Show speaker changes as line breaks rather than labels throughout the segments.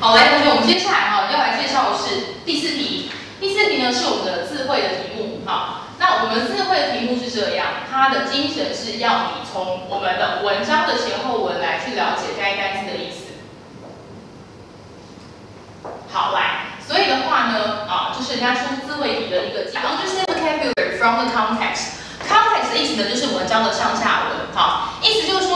好，来同学，我们接下来哈要来介绍的是第四题。第四题呢是我们的智慧的题目哈。那我们智慧的题目是这样，它的精神是要你从我们的文章的前后文来去了解该单词的意思。好，来，所以的话呢，啊，就是人家出智慧题的一个，然后就是 vocabulary from the context。context 的意思呢，就是文章的上下文，好，意思就是，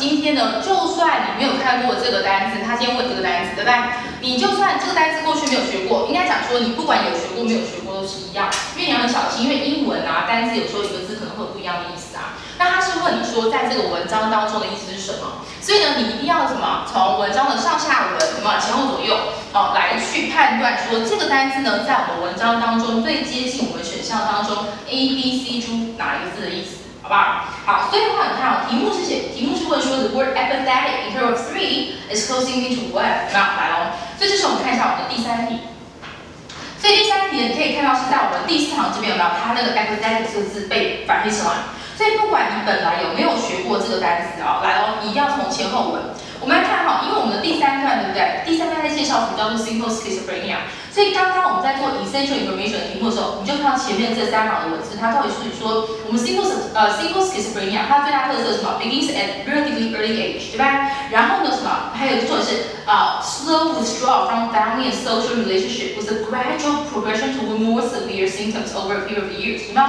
今天呢，就算你没有看过这个单词，他今天问这个单词，对不对？你就算这个单词过去没有学过，应该讲说你不管有学过没有学过都是一样，因为你要很小心，因为英文啊，单词有时候一个字可能会有不一样的意思啊。那他是问你说，在这个文章当中的意思是什么？所以呢，你一定要什么？从文章的上下文，什么前后左右，哦，来去判断说这个单词呢，在我们文章当中最接近我们选项当中 A、B、C 中哪一个字的意思，好不好？所以的话，你看哦，题目是写，题目是问说，the word apathetic in terms of three is closing into what？有没有？来喽，所以这时候我们看一下我们的第三题。所以第三题你可以看到是在我们第四行这边有没有？它那个 apathetic 这个字被反黑起来。所以不管你本来有没有学过这个单词啊，来哦，你一定要从前后文。我们来看哈，因为我们的第三段对不对？第三段在介绍什么叫做 simple schizophrenia。所以刚刚我们在做 essential information 题目的时候，你就看到前面这三行的文字，它到底是说我们 simple 呃 simple schizophrenia 它最大特色是什么？begins at relatively early age，对吧？然后呢什么？还有一个重点是啊 slow withdrawal from family and social relationship with a gradual progression toward more severe symptoms over a period of years，有没有？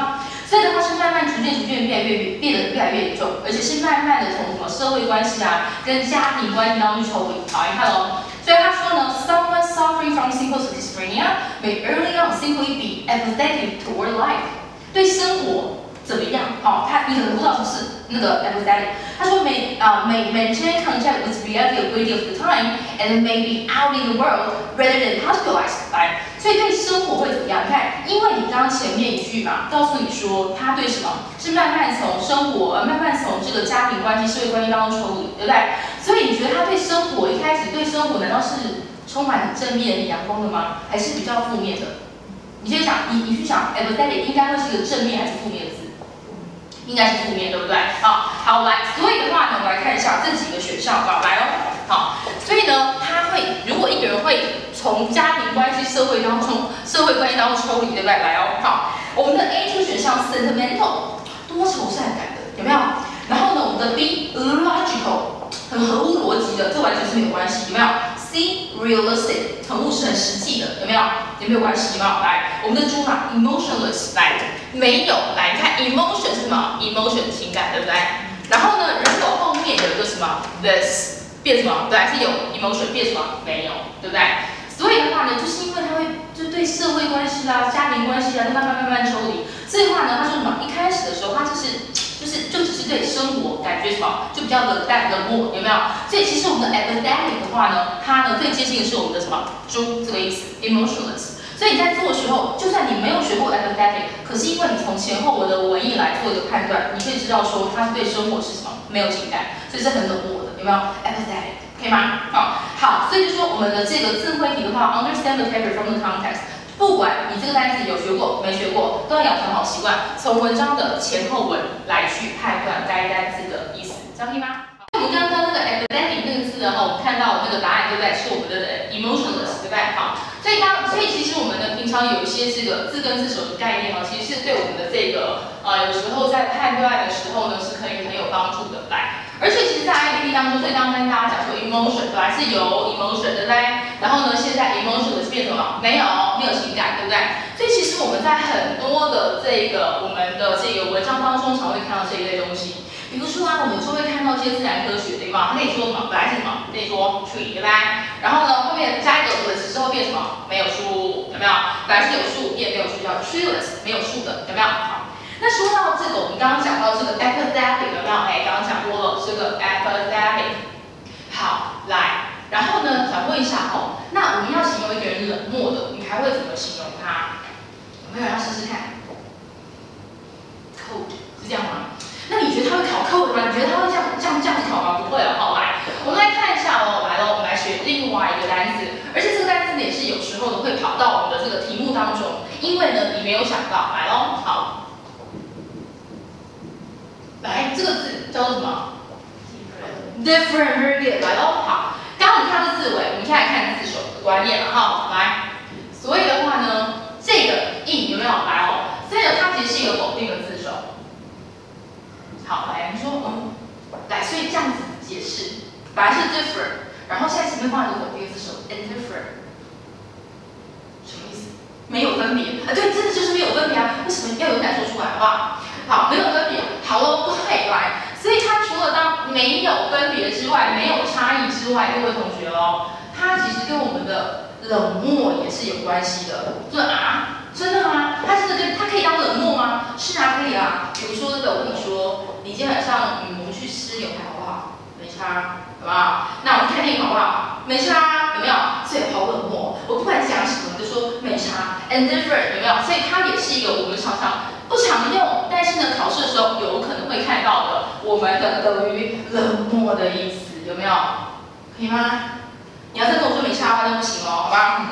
所以的话是慢慢逐渐逐渐越来越变得越来越严重，而且是慢慢的从什么社会关系啊，跟家庭关系当中去抽离。好，你看哦，所以他说呢，someone suffering from simple schizophrenia may early on simply be apathetic toward life，对生活怎么样？好，他你可能不知道什么是那个 apathetic。他说 may 啊 may maintain contact with reality a great deal of the time and may be out in the world rather than hospitalized。来。所以对生活会怎么样？你看，因为你刚刚前面一句嘛，告诉你说他对什么是慢慢从生活，慢慢从这个家庭关系、社会关系当中抽离，对不对？所以你觉得他对生活一开始对生活难道是充满正面、很阳光的吗？还是比较负面的？你先想，你你去想 a p t h e t i c 应该会是一个正面还是负面？应该是负面，对不对？好，好来，所以的话呢，我们来看一下这几个选项，好，来哦，好，所以呢，他会，如果一个人会。从家庭关系、社会当中、社会关系当中抽离，对不对？来哦，好，我们的 A 这个选项 sentimental 多愁善感的，有没有？然后呢，我们的 B logical 很合乎逻辑的，这完全是没有关系，有没有 see realistic 很务实、很实际的，有没有？也没有关系，有没有？来，我们的猪嘛，emotionless 来，没有，来看 emotion 是什么？emotion 情感，对不对？然后呢，如果后面有一个什么 this 变什么？对，是有 emotion 变什么？没有，对不对？所以的话呢，就是因为他会就对社会关系啊、家庭关系啊，就慢慢慢慢抽离。所以的话呢，他说什么？一开始的时候，他就是就是就只是对生活就比较冷淡冷漠，有没有？所以其实我们的 apathetic 的话呢，它呢最接近的是我们的什么猪这个意思，emotions。所以你在做的时候，就算你没有学过 apathetic，可是因为你从前后文的文意来做一个判断，你可以知道说他是对生活是什么没有情感，所以是很冷漠的，有没有？apathetic。可以吗？好，好，所以就说我们的这个智慧题的话，understand the paper from the context。不管你这个单词有学过没学过，都要养成好习惯，从文章的前后文来去判断该单词的意思，这样可以吗？我们刚刚那个 apathetic 那个字呢，哈，我们看到那个答案对不对？是我们的 emotionless，对不对？好，所以当所以其实我们呢，平常有一些这个自根自首的概念哈，其实是对我们的这个呃，有时候在判断的时候呢，是可以很有帮助的。来。而且其实，在 I P P 当中，最刚跟大家讲说，emotion 本来是有 emotion 对不对？然后呢，现在 emotion 的是变什么？没有，没有情感，对不对？所以其实我们在很多的这个我们的这个文章当中，常会看到这一类东西。我们就会看到一些自然科学，对吧？它可以说什么？本来是什么？可以说 tree，对吧？然后呢，后面加一个 less 之后变什么？没有树，有没有？本来是有树，变没有树，叫 treeless，没有树的，有没有？好。那说到这个，我们刚刚讲到这个 apathetic 有没有？哎，刚刚讲过了，这个 apathetic。好，来，然后呢，想问一下哦，那我们要形容一个人冷漠的，你还会怎么形容他？有没有要试试看？cold 是这样吗？你觉得他会考 cold 吗？你觉得他会这样这样这样考吗？不会哦。好，来，我们来看一下哦，来了，我们来学另外一个单词，而且这个单词呢也是有时候呢会跑到我们的这个题目当中，因为呢你没有想到，来喽，好。来，这个字叫做什么？different，very good。来喽，好。刚刚你看这字尾，我们现在看字首的。观念了哈。来，所以的话呢，这个 in 有没有来哦？这个它其实是一个否定的字。好，来，你说嗯，来，所以这样子解释，本来是 different，然后现在前面放一个否定字首，indifferent，什么意思？没有分别啊？对，真的就是没有分别啊？为什么要勇敢说出来，好不好？好，没有分别，好了，对，来，所以它除了当没有分别之外，没有差异之外，各位同学哦，它其实跟我们的冷漠也是有关系的。就啊，真的吗？它真的跟它可以当冷漠吗？是啊，可以啊。比如说，对我跟你说，你今天晚上，嗯，我们去吃牛排好不好？没差，好不好？那我们看电影好不好？没差，有没有？所以好冷漠，我不管讲什么，就说没差，indifferent，有没有？所以它也是一个我们常常。不常用，但是呢，考试的时候有可能会看到的，我们的等于冷漠的意思，有没有？可以吗？你要再跟我说没差的话，那不行哦，好吧？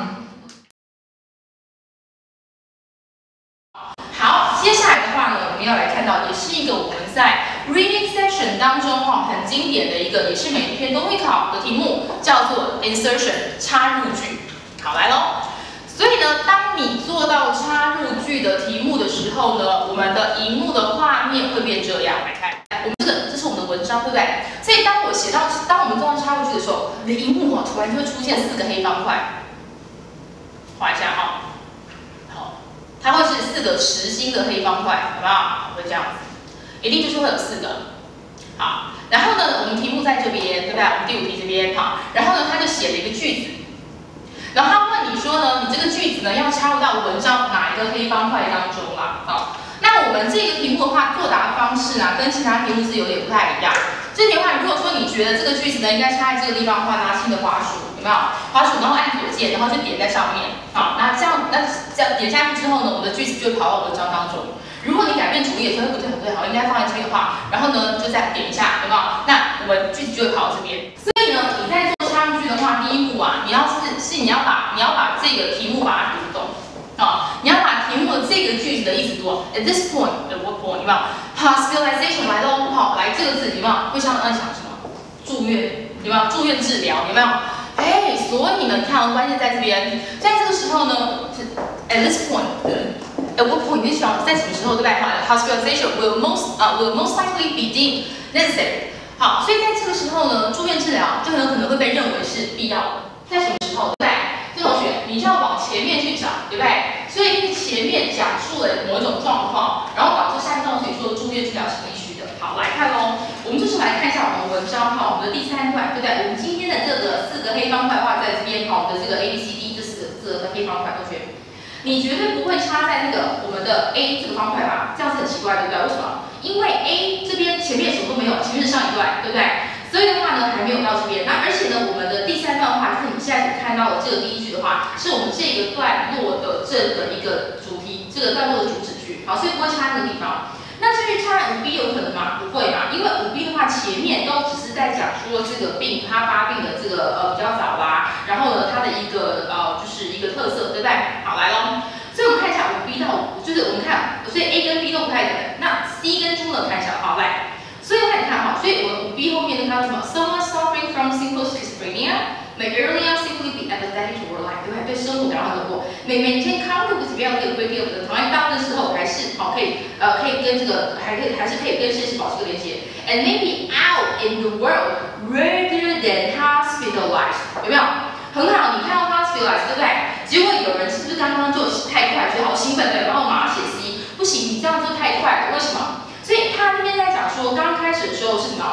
好，接下来的话呢，我们要来看到，也是一个我们在 reading section 当中哈，很经典的一个，也是每一篇都会考的题目，叫做 insertion 插入句。好，来喽。所以呢，当你做到插入句的题目的时候呢，我们的荧幕的画面会变这样。来看，我们这个这是我们的文章，对不对？所以当我写到，当我们做到插入句的时候，你的荧幕啊，突然就会出现四个黑方块。画一下哈，它会是四个实心的黑方块，好不好？会这样子，一定就是会有四个。好，然后呢，我们题目在这边，对不对？我们第五题这边，好，然后呢，他就写了一个句子。然后他问你说呢，你这个句子呢要插入到文章哪一个黑方块当中啦？好，那我们这个题目的话，作答方式呢跟其他题目是有点不太一样。这题的话，如果说你觉得这个句子呢应该插在这个地方的话，拿新的滑鼠，有没有？滑鼠然后按左键，然后就点在上面。好，那这样那这样点下去之后呢，我们的句子就会跑到文章当中。如果你改变主页，觉得不对不对，好，应该放在这边的话，然后呢就再点一下，有没有？那我们句子就会跑到这边。所以呢，你在做插入句的话，第一步啊，你要是是你要把你要把这个题目把它读懂，啊，你要把题目的这个句子的意思读。At this point, the what point？有没有？Hospitalization 来喽，好，来这个字有没有？会想到想什么？住院有没有？住院治疗有没有？哎，所以呢，你看关键在这边，在这个时候呢，at this point，at what point？你想在什么时候对不对？Hospitalization will most 啊 will most likely be deemed necessary。好，所以在这个时候呢，住院治疗就很有可能会被认为是必要的。在什么时候？对不对？这同学，你就要往前面去讲，对不对？所以你前面讲述了某一种状况，然后导致下面同学说住院治疗是必须的。好，来看喽，我们就是来看一下我们文章哈，我们的第三段，对不对？我们今天的这个四个黑方块画在这边，好，我们的这个 A B C D 这四个四个黑方块，同学，你绝对不会插在那个我们的 A 这个方块吧？这样子很奇怪，对不对？为什么？因为 A 这边前面什么都没有，前面是上一段，对不对？所以的话呢，还没有到这边。那而且呢，我们的第三段话，就是你现在所看到的这个第一句的话，是我们这个段落的这个一个主题，这个段落的主旨句。好，所以不会差那个地方。那至于差五 B 有可能吗？不会嘛，因为五 B 的话前面都只是在讲说这个病它发病的这个呃比较早啦，然后呢它的一个呃就是一个特色，对不对？好，来喽。所以我们看一下五 B 到五，就是我们看，所以 A 跟 B 都不太可能。那 C 跟 D 呢？看一下，好，来。所以你看哈，所以我们 B 后面的它什么？Someone suffering from simple schizophrenia may earlier simply be apathetic to life，对不对？对生活感到冷漠。May maintain contact with reality a great deal of the time，大部分时候还是好可以呃可以跟这个还可以还是可以跟现实保持个连接。And maybe out in the world rather than hospitalized，有没有？很好，你看到 hospitalized 对不对？结果有人是不是刚刚就太快，觉得好兴奋对，然后马上写 C，不行，你这样就太快了，为什么？所以他那边在讲说，刚开始的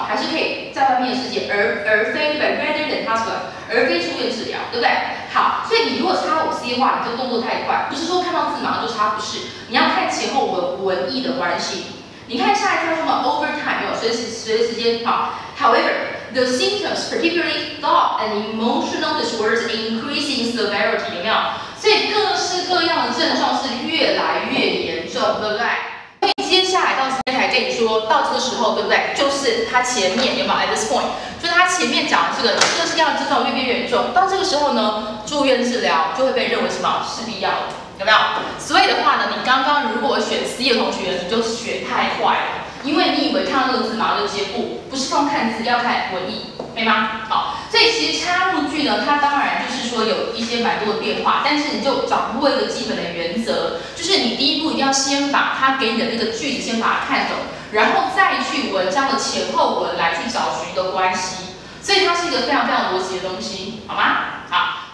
还是可以在外面的世界，而而非对不对？Rather than hospital，而非住院治疗，对不对？好，所以你如果插五 C 的话，你这个动作太快，不是说看到字马上就插，不是，你要看前后文文意的关系。你看下一句什么？Over time，有随时随时间好。However，the symptoms, particularly thought and emotional disorders, increasing severity，有没有？所以各式各样的症状是越来越严重，对不对？接下来到这边还跟你说到这个时候，对不对？就是他前面有没有？At this point，就是他前面讲的这个各式各样症状越变越严重。到这个时候呢，住院治疗就会被认为什么？是必要的，有没有？所以的话呢，你刚刚如果选 C 的同学，你就选太快了，因为你以为看到这个字马上就接不，不是光看字，要看文意，可以吗？好，所以其实插入句呢，它当然就是说。有一些蛮多的变化，但是你就掌握一个基本的原则，就是要先把它给你的那个句子先把它看懂，然后再去文章的前后文来去找寻一个关系，所以它是一个非常非常逻辑的东西，好吗？好。